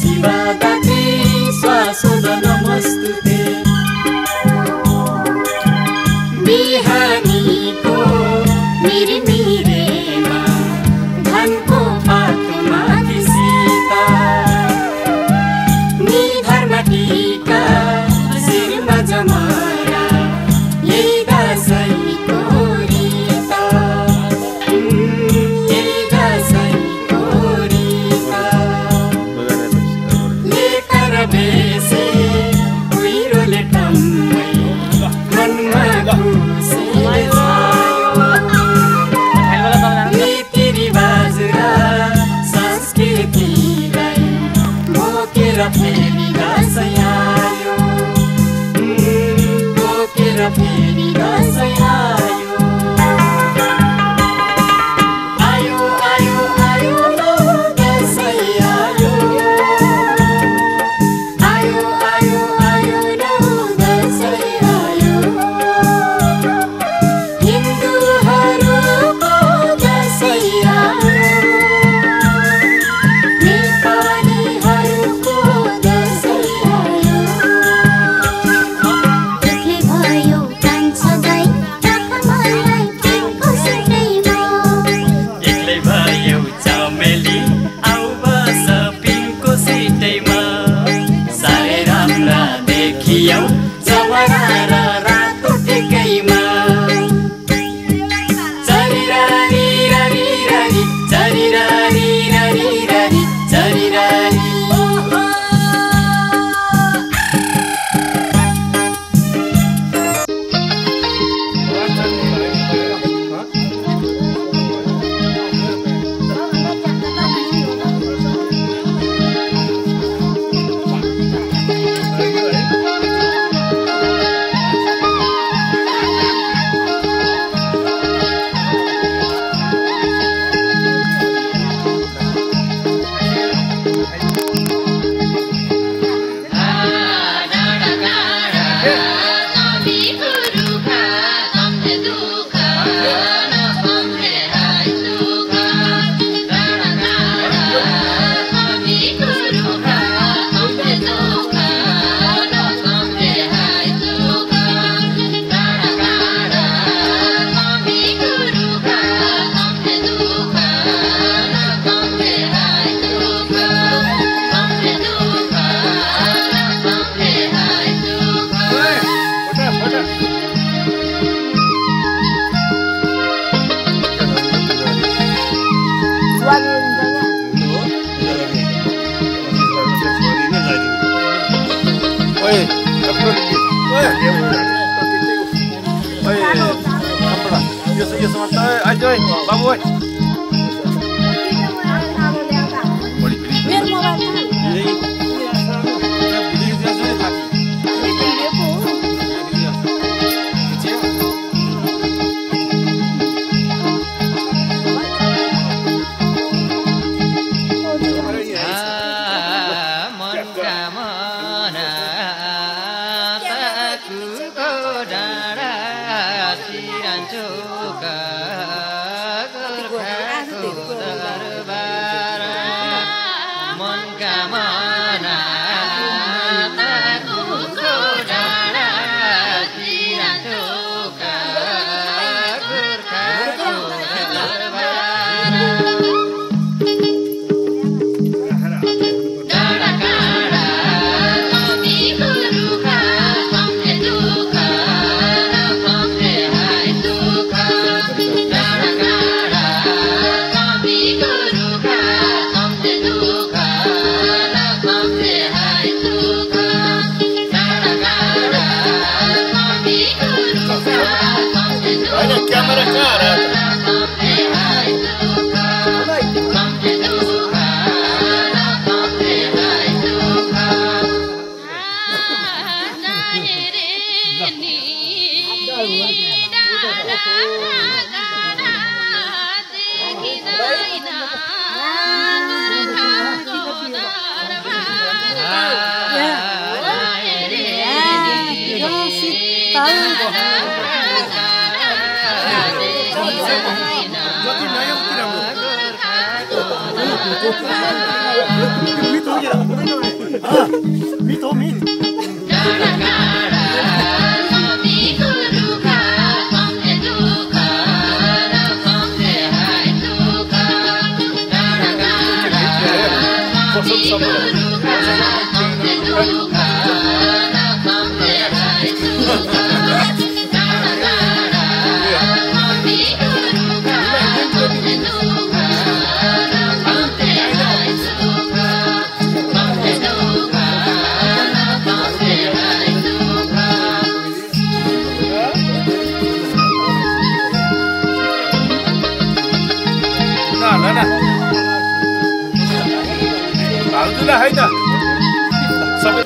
शिवादाते श्वासोद नमस्तु ते बिहानीको मिरी मिरेमा धनको पातोमा सीता निधर्म टीका भेसे कुहिरोले टम्मै मनमा खुसी रीतिरिवाज संस्कृति संस्कृतिलाई बोकेर फेरि गासै आयो। बोकेर फेरि Vamos, Meet, meet, meet. भाउजूलाई होइन। सबै